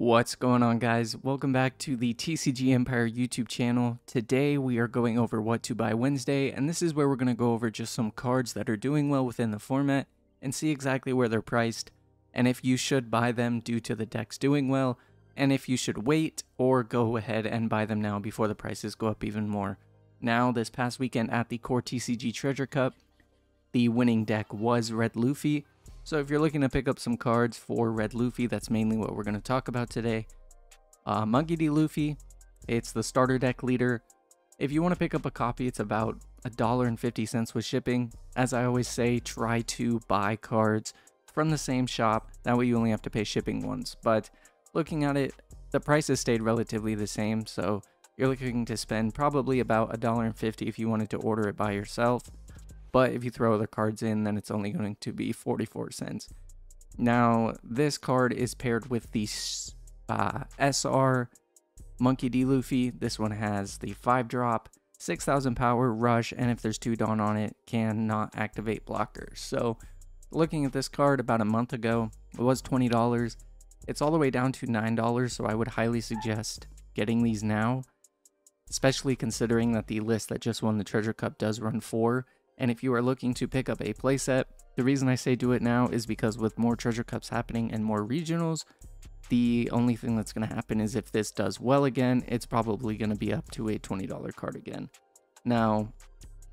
What's going on guys? Welcome back to the TCG Empire YouTube channel. Today we are going over what to buy Wednesday and this is where we're going to go over just some cards that are doing well within the format and see exactly where they're priced and if you should buy them due to the decks doing well and if you should wait or go ahead and buy them now before the prices go up even more. Now this past weekend at the Core TCG Treasure Cup, the winning deck was Red Luffy so if you're looking to pick up some cards for Red Luffy, that's mainly what we're going to talk about today. Uh, Monkey D. Luffy, it's the starter deck leader. If you want to pick up a copy, it's about a dollar and fifty cents with shipping. As I always say, try to buy cards from the same shop. That way you only have to pay shipping once. But looking at it, the prices stayed relatively the same. So you're looking to spend probably about a dollar and fifty if you wanted to order it by yourself. But if you throw other cards in, then it's only going to be 44 cents. Now, this card is paired with the uh, SR Monkey D. Luffy. This one has the 5 drop, 6000 power, rush, and if there's 2 DON!! on it, cannot activate blockers. So, looking at this card about a month ago, it was $20. It's all the way down to $9, so I would highly suggest getting these now, especially considering that the list that just won the Treasure Cup does run 4 and if you are looking to pick up a playset, the reason I say do it now is because with more treasure cups happening and more regionals, the only thing that's going to happen is if this does well again, it's probably going to be up to a $20 card again. Now,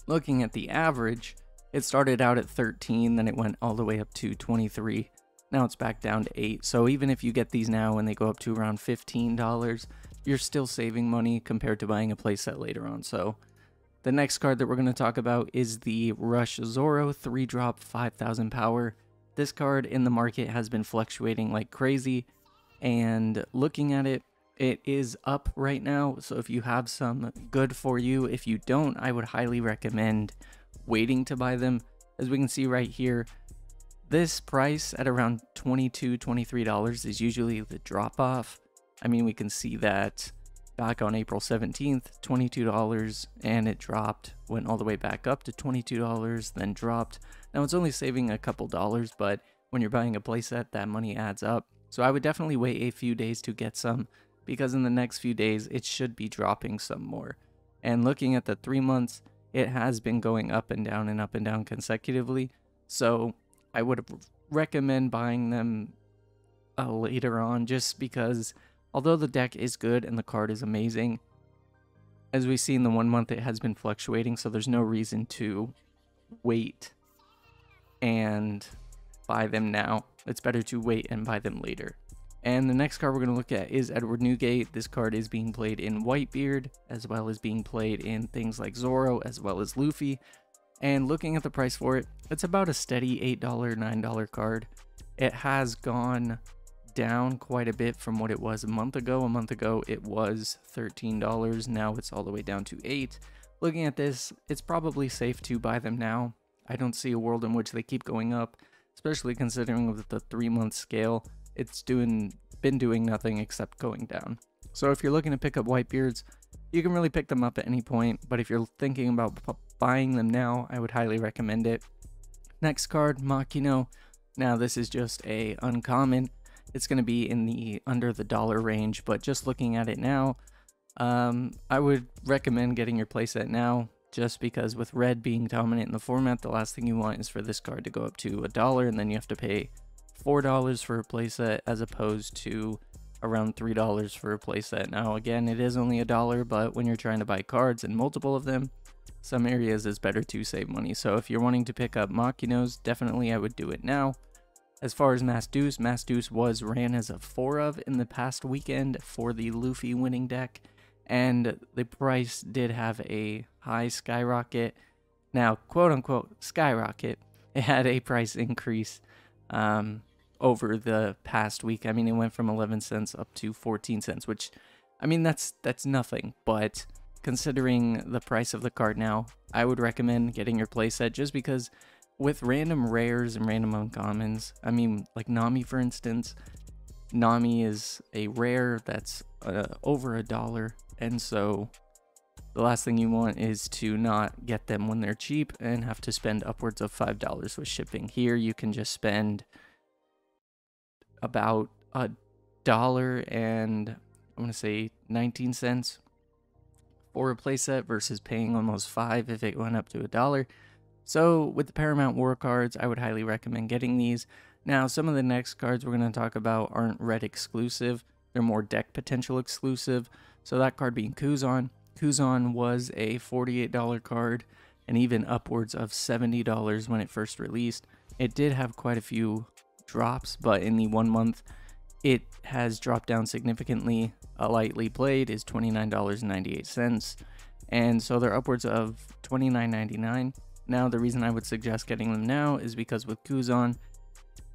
looking at the average, it started out at 13, then it went all the way up to 23. Now it's back down to 8. So even if you get these now and they go up to around $15, you're still saving money compared to buying a playset later on. So the next card that we're going to talk about is the Rush Zoro 3 drop 5000 power. This card in the market has been fluctuating like crazy, and looking at it, it is up right now. So if you have some, good for you. If you don't, I would highly recommend waiting to buy them. As we can see right here, this price at around $22, $23 is usually the drop off. I mean, we can see that back on April 17th, $22, and it dropped, went all the way back up to $22, then dropped. Now it's only saving a couple dollars, but when you're buying a playset, that money adds up. So I would definitely wait a few days to get some, because in the next few days, it should be dropping some more. And looking at the three months, it has been going up and down and up and down consecutively. So I would recommend buying them uh, later on just because Although the deck is good and the card is amazing, as we see in the one month, it has been fluctuating, so there's no reason to wait and buy them now. It's better to wait and buy them later. And the next card we're going to look at is Edward Newgate. This card is being played in Whitebeard, as well as being played in things like Zoro, as well as Luffy. And looking at the price for it, it's about a steady $8, $9 card. It has gone down quite a bit from what it was a month ago. A month ago, it was $13. Now it's all the way down to 8 Looking at this, it's probably safe to buy them now. I don't see a world in which they keep going up, especially considering with the three month scale, it's doing been doing nothing except going down. So if you're looking to pick up Whitebeards, you can really pick them up at any point, but if you're thinking about buying them now, I would highly recommend it. Next card, Makino. Now this is just a uncommon it's going to be in the under the dollar range. But just looking at it now, um, I would recommend getting your playset now just because with red being dominant in the format, the last thing you want is for this card to go up to a dollar and then you have to pay $4 for a playset as opposed to around $3 for a playset. Now, again, it is only a dollar, but when you're trying to buy cards and multiple of them, some areas is better to save money. So if you're wanting to pick up Makinos, definitely I would do it now. As far as Masked Deuce, Masked Deuce was ran as a 4 of in the past weekend for the Luffy winning deck, and the price did have a high skyrocket. Now, quote unquote, skyrocket. It had a price increase um, over the past week. I mean, it went from 11 cents up to 14 cents, which, I mean, that's that's nothing. But considering the price of the card now, I would recommend getting your playset just because with random rares and random uncommons, I mean, like Nami, for instance, Nami is a rare that's uh, over a dollar, and so the last thing you want is to not get them when they're cheap and have to spend upwards of five dollars with shipping. Here, you can just spend about a dollar and I'm gonna say 19 cents for a playset versus paying almost five if it went up to a dollar. So with the Paramount War cards, I would highly recommend getting these. Now, some of the next cards we're going to talk about aren't red exclusive. They're more deck potential exclusive. So that card being Kuzan. Kuzan was a $48 card and even upwards of $70 when it first released. It did have quite a few drops, but in the one month, it has dropped down significantly. A lightly played is $29.98, and so they're upwards of $29.99. Now, the reason I would suggest getting them now is because with Kuzan,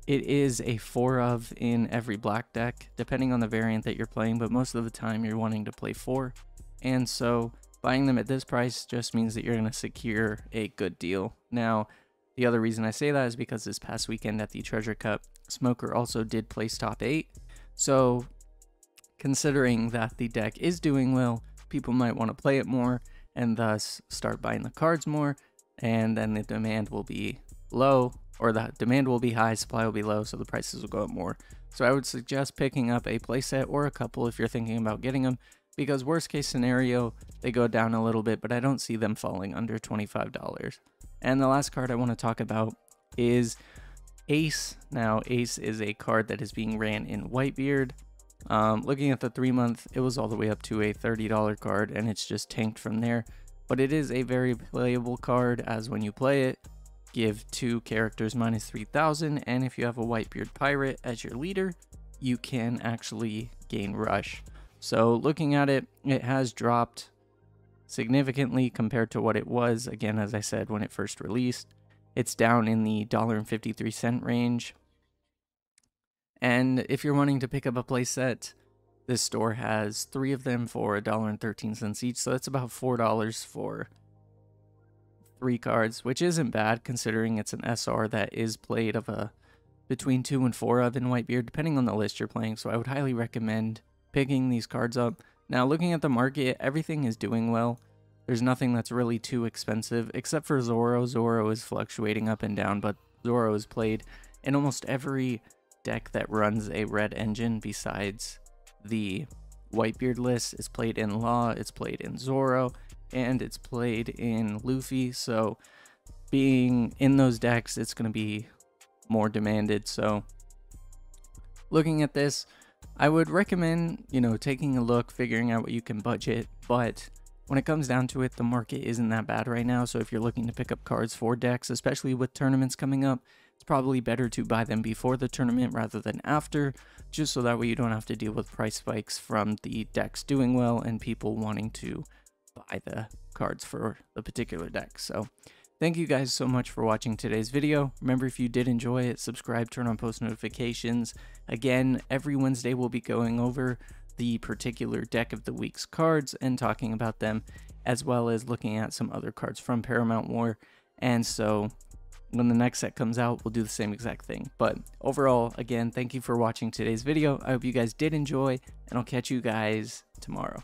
it is a 4 of in every black deck, depending on the variant that you're playing, but most of the time you're wanting to play 4. And so buying them at this price just means that you're going to secure a good deal. Now, the other reason I say that is because this past weekend at the Treasure Cup, Smoker also did place top 8. So, considering that the deck is doing well, people might want to play it more and thus start buying the cards more, and then the demand will be low, or the demand will be high, supply will be low, so the prices will go up more. So, I would suggest picking up a playset or a couple if you're thinking about getting them, because worst case scenario, they go down a little bit, but I don't see them falling under $25. And the last card I want to talk about is Ace. Now, Ace is a card that is being ran in Whitebeard. Um, looking at the three month, it was all the way up to a $30 card, and it's just tanked from there. But it is a very playable card, as when you play it, give two characters minus 3000, and if you have a Whitebeard Pirate as your leader, you can actually gain Rush. So, looking at it, it has dropped significantly compared to what it was, again, as I said, when it first released. It's down in the $1.53 range. And if you're wanting to pick up a playset, this store has three of them for $1.13 each, so that's about $4 for three cards, which isn't bad considering it's an SR that is played of a between two and four of in Whitebeard, depending on the list you're playing. So I would highly recommend picking these cards up. Now, looking at the market, everything is doing well. There's nothing that's really too expensive, except for Zoro. Zoro is fluctuating up and down, but Zoro is played in almost every deck that runs a red engine besides the Whitebeard list. It's played in Law, it's played in Zoro, and it's played in Luffy. So, being in those decks, it's going to be more demanded. So, looking at this, I would recommend, you know, taking a look, figuring out what you can budget, but when it comes down to it, the market isn't that bad right now. So if you're looking to pick up cards for decks, especially with tournaments coming up, it's probably better to buy them before the tournament rather than after, just so that way you don't have to deal with price spikes from the decks doing well and people wanting to buy the cards for the particular deck. So Thank you guys so much for watching today's video. Remember, if you did enjoy it, subscribe, turn on post notifications. Again, every Wednesday we'll be going over the particular deck of the week's cards and talking about them, as well as looking at some other cards from Paramount War. And so when the next set comes out, we'll do the same exact thing. But overall, again, thank you for watching today's video. I hope you guys did enjoy, and I'll catch you guys tomorrow.